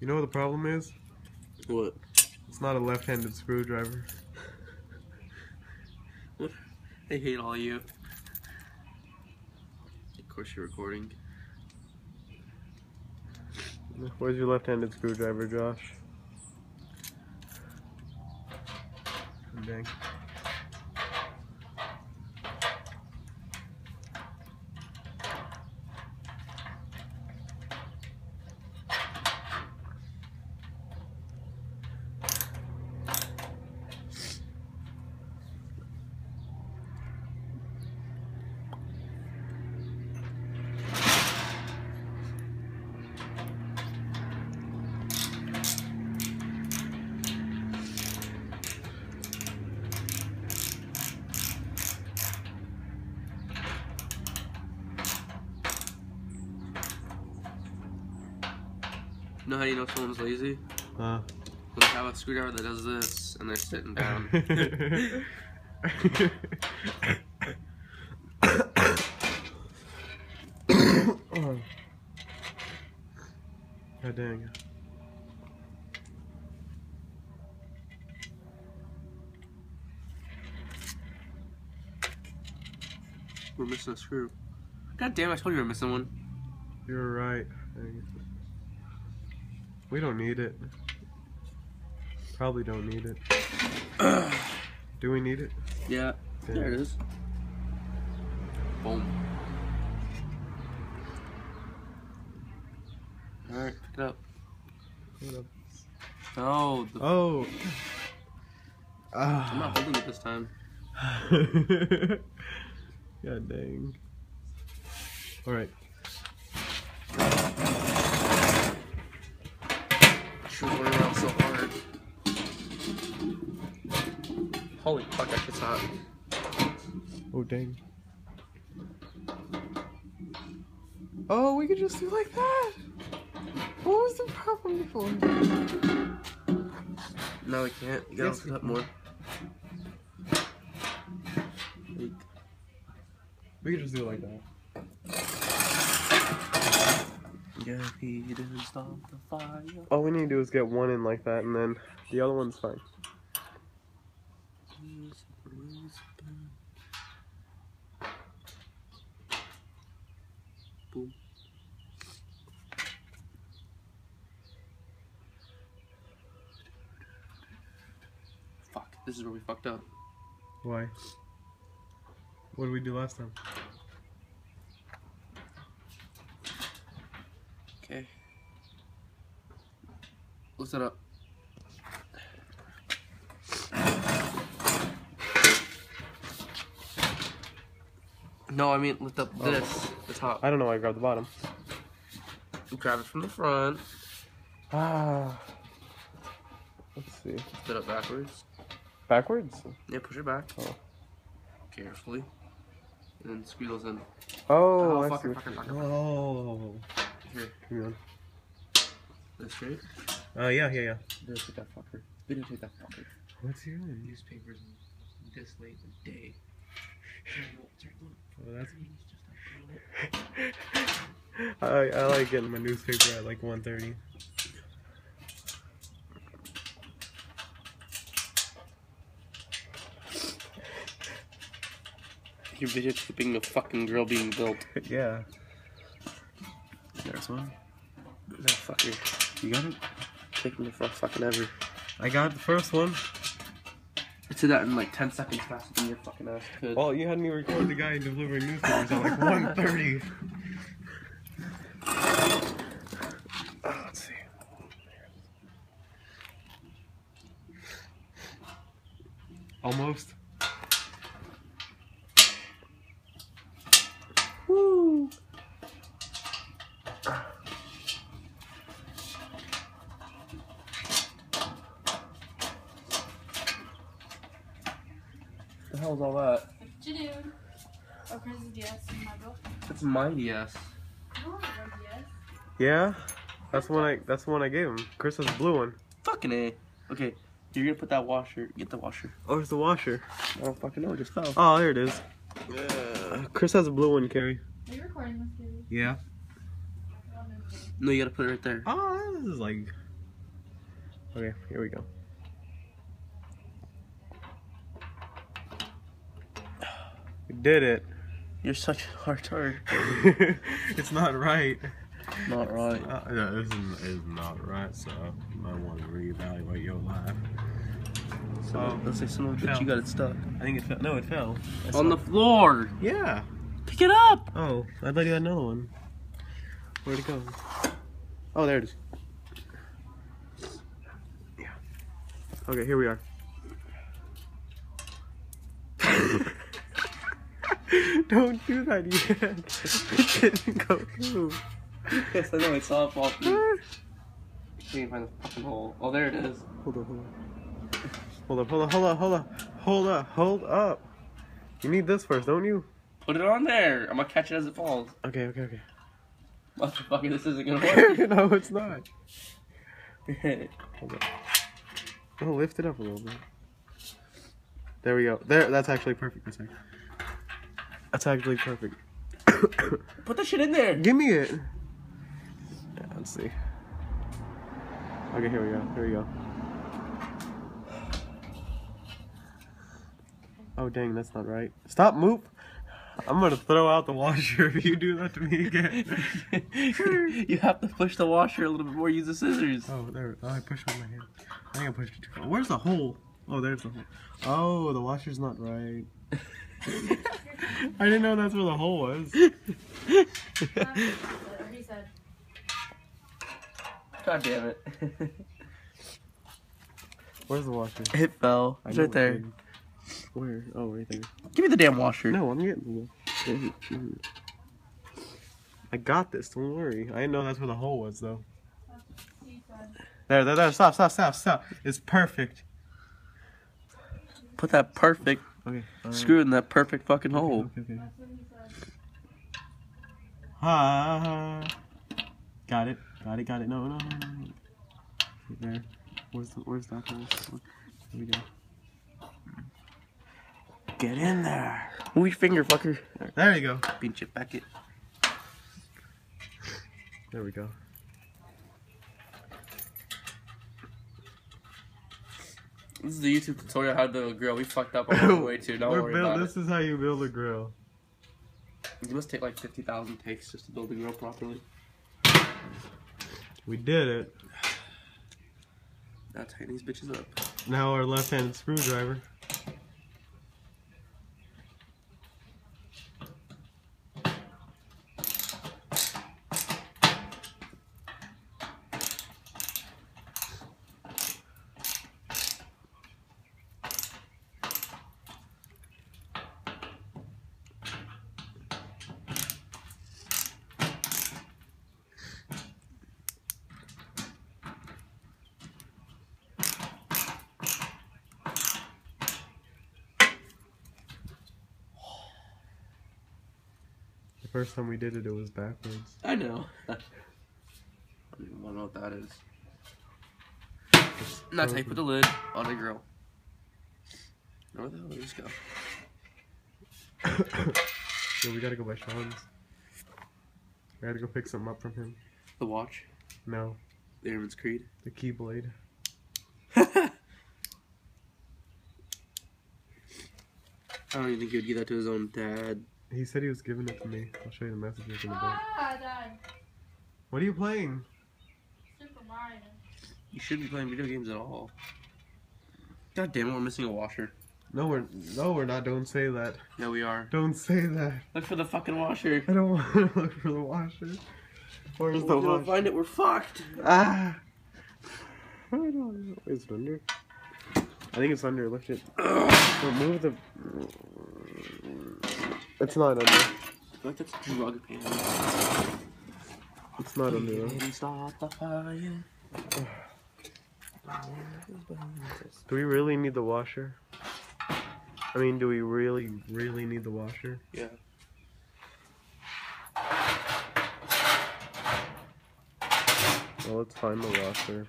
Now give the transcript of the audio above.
You know what the problem is? What? It's not a left-handed screwdriver. What? I hate all you. Of course you're recording. Where's your left-handed screwdriver, Josh? Dang. Know how you know someone's lazy? Uh. When they have a screwdriver that does this and they're sitting down. oh. God dang. we're missing a screw. God damn, I told you we were missing one. You're right. It. We don't need it. Probably don't need it. Do we need it? Yeah, there it is. Boom. Alright, pick it up. Hold up. No, the, Oh. I'm not holding it this time. God dang. Alright. Holy fuck, that shit's hot. Oh dang. Oh, we could just do like that. What was the problem before? No, we can't. You gotta Yes, it up more. Like, We could just do it like that. yeah, he didn't stop the fire. All we need to do is get one in like that, and then the other one's fine. Fuck, this is where we fucked up. Why? What did we do last time? Okay. Lift it up. No, I mean lift up Oh. this, top. I don't know why I grabbed the bottom. Grab it from the front. Ah. Let's see. Lift it up backwards. Backwards? Yeah, push it back. Oh. Carefully. And then screw those in. Oh, Oh, I fucker, see. what fucker, you- fucker. Oh. Here, Come on. this straight. Uh, yeah, yeah, yeah. Videotape that fucker. Videotape that fucker. What's he doing? Newspapers this late in the day. Oh, that's. I I like getting my newspaper at like 1.30. You're videotaping a fucking girl being built. yeah. There's one. No, fucker. You got it? Taking the fuck fucking ever. I got the first one. It said that in like 10 seconds faster than your fucking ass could. Well, you had me record the guy delivering newspapers at like 1.30. Oh, let's see. Almost. What the hell is all that? What you do? Oh, Chris's DS in my book. That's my DS. I don't have DS. Yeah, that's the one I that's the one I gave him. Chris has a blue one. Fucking A. Okay, you're gonna put that washer. Get the washer. Oh, it's the washer. I don't fucking know. It just fell. Oh, there it is. Uh, Chris has a blue one, Carrie. Are you recording this, baby? Yeah. No, you gotta put it right there. Oh, this is like Okay, here we go. We did it. You're such a hard tard. it's not right. Not right. Uh, yeah, this is, is not right, so you might want to reevaluate your life. So, Oh. let's say son of a bitch, you got it stuck. I think it fell. No, it fell. I On saw- the floor. Yeah. Pick it up. Oh, I thought you had another one. Where'd it go? Oh, there it is. Yeah. Okay, here we are. Don't do that yet. it didn't go through. yes, I know. it's saw it fall through. Can't find the fucking hole. Oh, there it is. Hold up, hold up. Hold up, hold up, hold up, hold up. Hold up, hold up. You need this first, don't you? Put it on there. I'm gonna catch it as it falls. Okay, okay, okay. Motherfucker, this isn't gonna work. no, it's not. Hold up. Oh, lift it up a little bit. There we go. There, that's actually perfect. That's actually, that's actually perfect. Put that shit in there. Give me it. Yeah, let's see. Okay, here we go. Here we go. Oh dang, that's not right. Stop, move. I'm gonna throw out the washer if you do that to me again. you have to push the washer a little bit more. Use the scissors. Oh, there. Oh, I pushed with my hand. I think I pushed it too far. Where's the hole? Oh, there's the hole. Oh, the washer's not right. I didn't know that's where the hole was. God damn it. Where's the washer? it fell. It's right there. Where? Oh, right there. Give me the damn washer. No, I'm getting the. I got this. Don't worry. I didn't know that's where the hole was, though. There, there, there. Stop, stop, stop, stop. It's perfect. Put that perfect Okay. screw in that perfect fucking hole. Okay, okay. That's what he said. Ah, got it. Got it. Got it. No, no, no, no. no. Right there. Where's the, Where's that hole? Here we go. Get in there. Move your finger, fucker. There you go. Pinch it back it. There we go. This is the YouTube tutorial how to build a grill. We fucked up all the way too. Don't We're worry about This is how you build a grill. it. You must take like 50,000 takes just to build a grill properly. We did it. Now tighten these bitches up. Now our left-handed screwdriver. First time we did it, it was backwards. I know. I don't even know what that is. And that's how you put the lid on the grill. Where the hell did this go? we gotta go by Sean's. We gotta go pick something up from him. The watch. No, The Airman's Creed. the keyblade. I don't even think he would give that to his own dad. He said he was giving it to me. I'll show you the messages in a bit. Ah, died. What are you playing? Super Mario. You shouldn't be playing video games at all. God damn it, we're missing a washer. No, we're no, we're not. Don't say that. No, we are. Don't say that. Look for the fucking washer. I don't want to look for the washer. Where's If the we don't find it, we're fucked. Ah. I don't know. Is it under? I think it's under. Lift it. Remove the. It's not under. I feel like that's drug pain. It's not under. though. Baby, the fire. Do we really need the washer? I mean, do we really, really need the washer? Yeah. Well, let's find the washer.